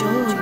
George.